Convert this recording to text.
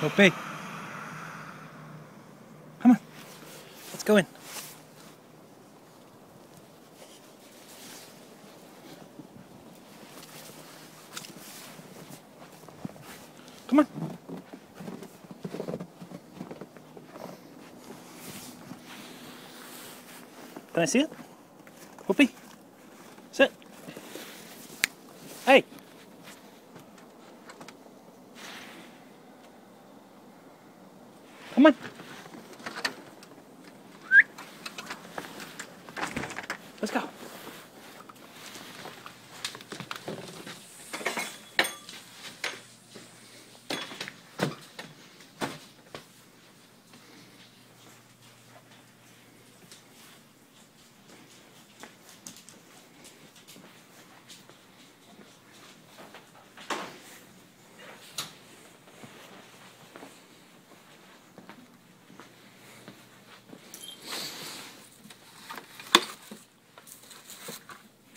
Whoopi. Come on. Let's go in. Come on. Can I see it? Whoopi. Sit. Hey. Come on. Let's go.